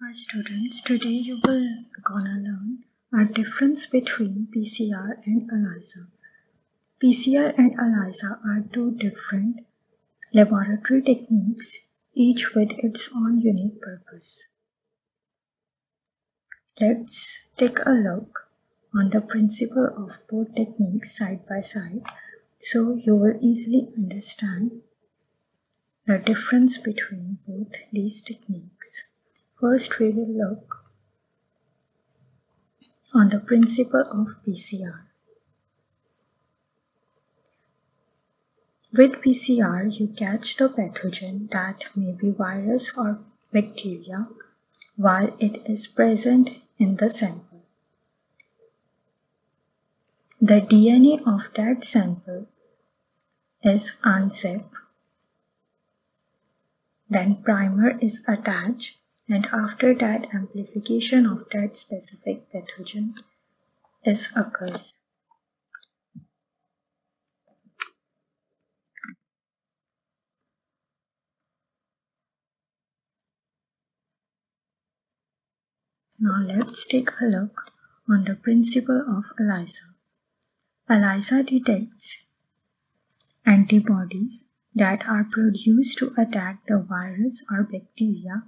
Hi students, today you will gonna learn a difference between PCR and ELISA. PCR and ELISA are two different laboratory techniques, each with its own unique purpose. Let's take a look on the principle of both techniques side by side so you will easily understand the difference between both these techniques. First, we will look on the principle of PCR. With PCR, you catch the pathogen that may be virus or bacteria while it is present in the sample. The DNA of that sample is unzipped. Then primer is attached and after that amplification of that specific pathogen is occurs. Now let's take a look on the principle of ELISA. ELISA detects antibodies that are produced to attack the virus or bacteria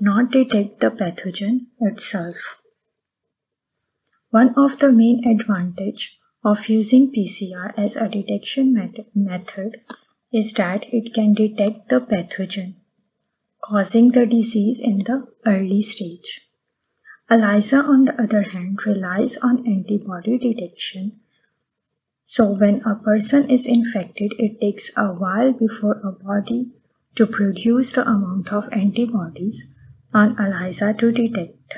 not detect the pathogen itself. One of the main advantage of using PCR as a detection method is that it can detect the pathogen causing the disease in the early stage. ELISA on the other hand relies on antibody detection. So when a person is infected, it takes a while before a body to produce the amount of antibodies on ELISA to detect.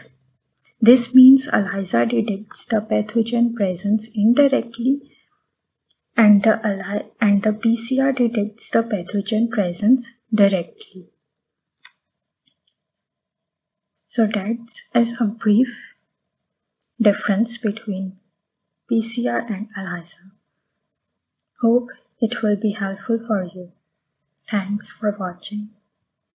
This means ELISA detects the pathogen presence indirectly and the, and the PCR detects the pathogen presence directly. So that's as a brief difference between PCR and ELISA. Hope it will be helpful for you. Thanks for watching.